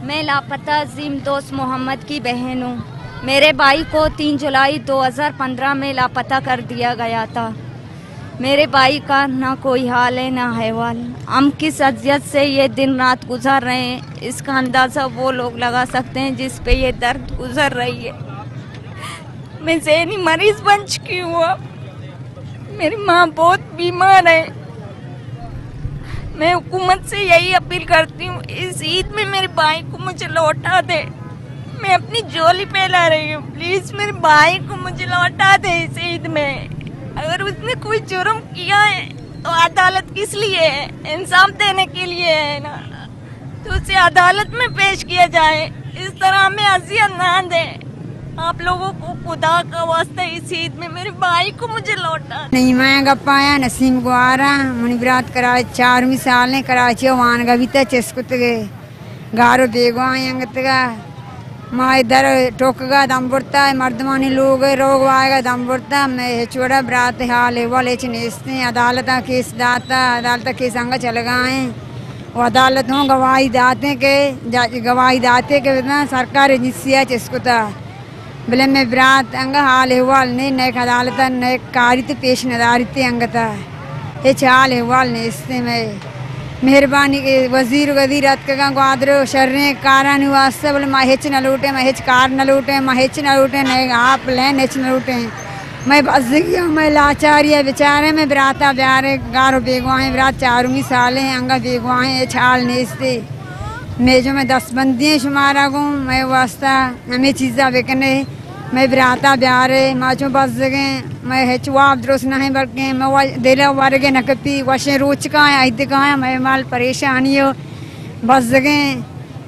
मैं लापता अजीम दोस्त मोहम्मद की बहन हूँ। मेरे भाई को 3 जुलाई 2015 में लापता कर दिया गया था। मेरे भाई का ना कोई हाल है, ना अहवाल। हम किस अजियत से ये दिन रात गुजर रहे हैं, इसका अंदाज़ा वो लोग लगा सकते हैं जिस पे ये दर्द गुजर रही है। मैं जहनी मरीज़ बन चुकी हूँ मेरी माँ बहुत बीमार है। मैं हुकूमत से यही अपील करती हूँ, इस ईद में मेरे भाई को मुझे लौटा दे। मैं अपनी झोली फैला रही हूँ, प्लीज़ मेरे भाई को मुझे लौटा दे इस ईद में। अगर उसने कोई जुर्म किया है तो अदालत किस लिए है? इंसाफ देने के लिए है ना? तो उसे अदालत में पेश किया जाए। इस तरह हमें अजियत ना दे। आप लोगों को खुदा का वास्ता इस ईद में मेरे भाई को मुझे लौटा। नहीं, मैं गप्पाया नसीम गुआरा मणि बरात कराए, चारवीं साल ने कराची वान गविता चेस्कुतगे गारो देगो माँ इधर टोकगा दम बुरता है, मर्दमानी लोग रोग आएगा दम बुरता मैं चोड़ा, बरात हाल है, वाले चनेस्ते अदालत केस दाता, अदालत केस अंग चल गए वो अदालत हों गवाही दाते के गवाही दाते के ना सरकार जिसिया चेस्कुता। बले में ब्रात अंग हाल अहवाल ने नेक अदालत, ने कारित पेश नदारित अंगता ये चाल अहवाल ने इससे में। मेहरबानी के वज़ीर गदीर अतका ग्वादर शर्रे कारण वास्ते बोले मैं हेच न लूटे मैं हेच कार न लूटे मैं हेच न लूटे नए आप लेन हेच न लूटे। मैं बस गया मैं लाचारी है, बेचारे में बराता ब्यारे गारो बेगवाए बरात चारूँगी साले अंगा बेगवाए ये छाल नेस्ते मैं जो मैं दस बंदियाँ शुमारा गूँ मैं वास्ता हमें चीज़ा बेकने मैं बराता ब्यारे माचो बस जगह मैं हेचुआ दुरुस्त नहीं बल्कि मैं दिल वर्गे न कपी वशे रोच का है, आहिद का है, मैं माल परेशानी हो बस जगह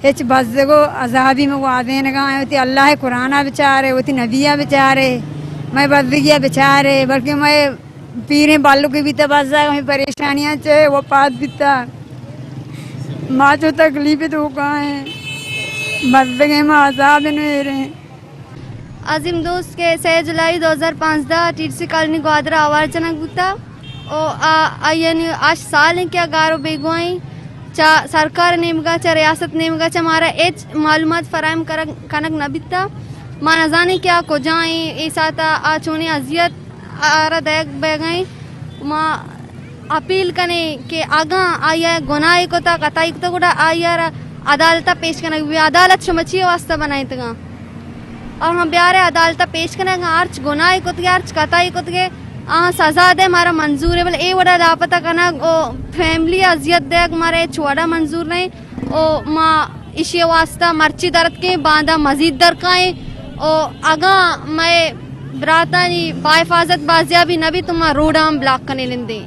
हेच बस जगो, अजाबी में वो आदेन का है, उती अल्लाह कुराना बेचारे, उती नबिया बेचारे, मैं बस गया बेचारे, बल्कि मैं पीरे बालू के भी तो बस जाएगा मैं परेशानियाँ चाहे वो पात बीता माँ जो तकलीफ़ तो कहाँ है बदगे में आज़ाद मेरे अजीम दोस्त के छः जुलाई 2005 दा टीसी कॉलोनी ग्वादरा आवारजनक बुता और आ आयन आज साल है क्या गारो बेगवाई चा, सरकार नेमगा चा, रियासत नेमगा चा हमारा एच मालूम फराहम कर कनक न बिता माँ न जाने क्या को जाए ऐसा साता आ चोने अजियत आरा दयक बेगई माँ, अपील कने के आगा आया गुनाह को ता, कताई को तो गुड़ा आया अदालत पेश करना अदालत शमची वास्ता बनाए तगा और हम ब्यारे अदालत पेश करने आर्च गुनाह कुतगे, आर्च कताई कुतगे। आ सजा दे हमारा मंजूर है। बोले, ए वड़ा लापता करना, ओ फैमिली अजियत दे हमारे छोड़ा मंजूर नहीं। ओ माँ इशे वास्ता मर्ची दर्द के बांधा मजीद दर काए ओ, अगा, मैं बराता नी बाहिफाजत बाजिया भी नबी तुम रोड हम ब्लॉक करने लेंदे।